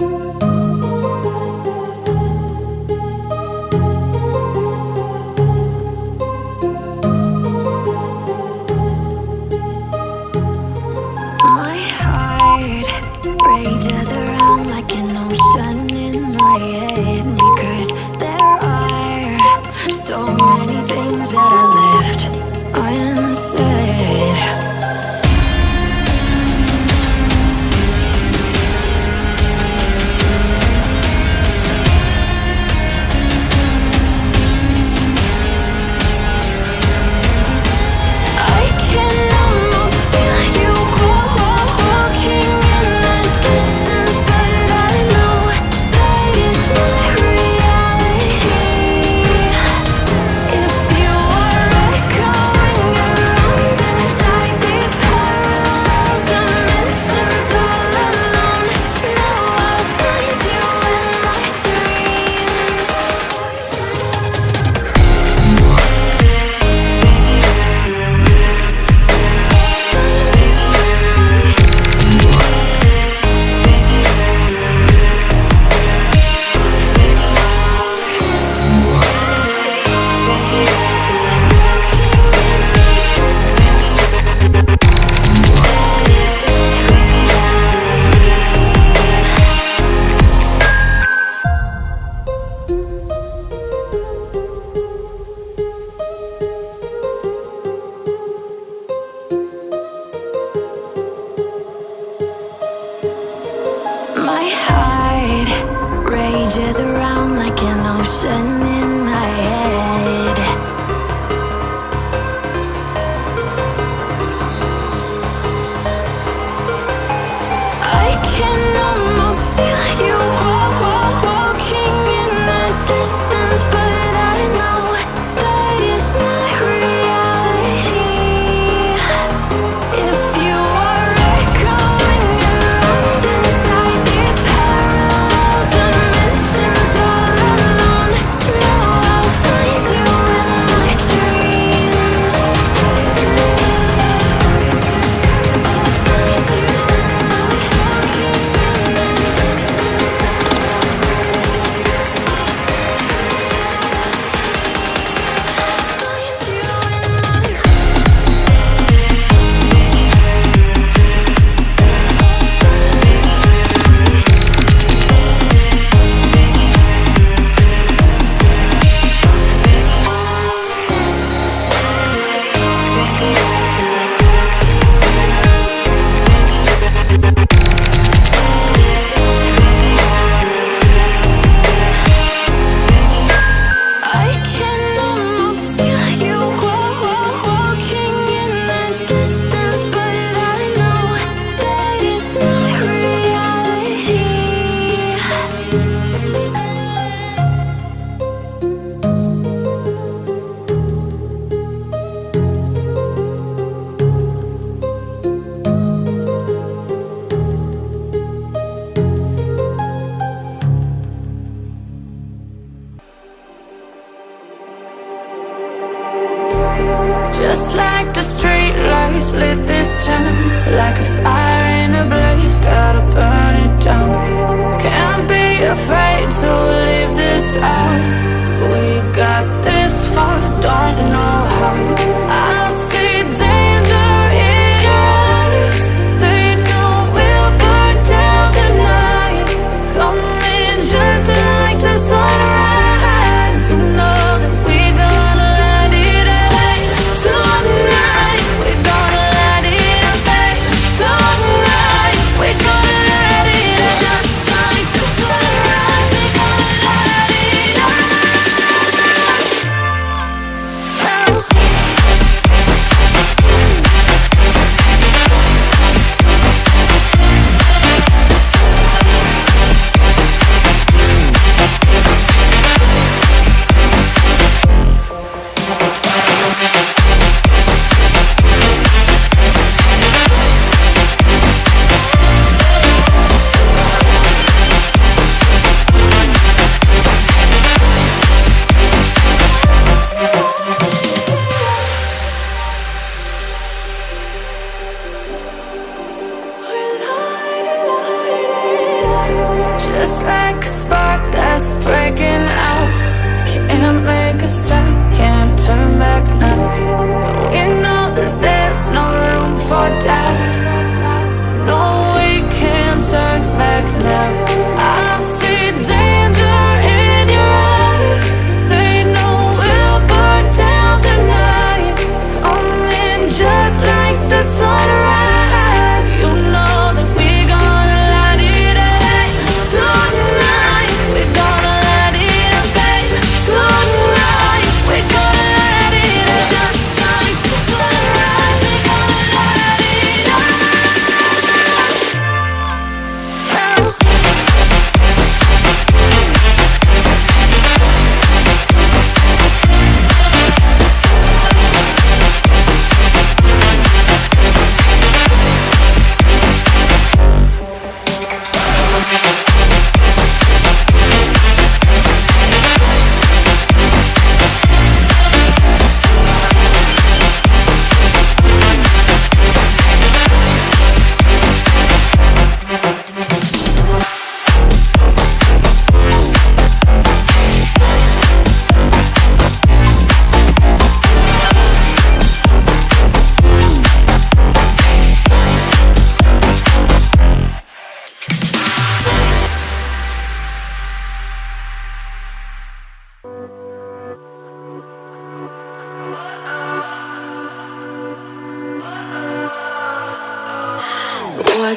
Música out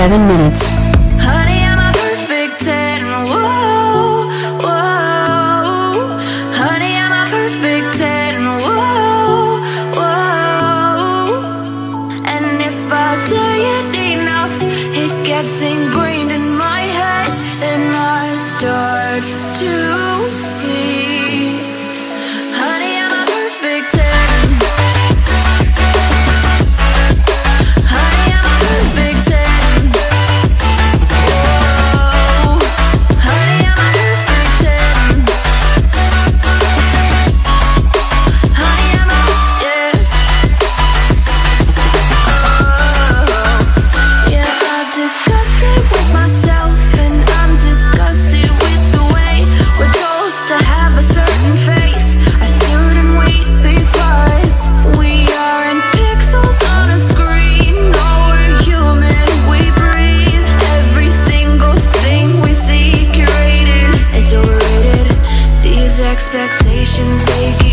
7 minutes. Expectations they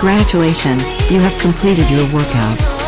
Congratulations, you have completed your workout.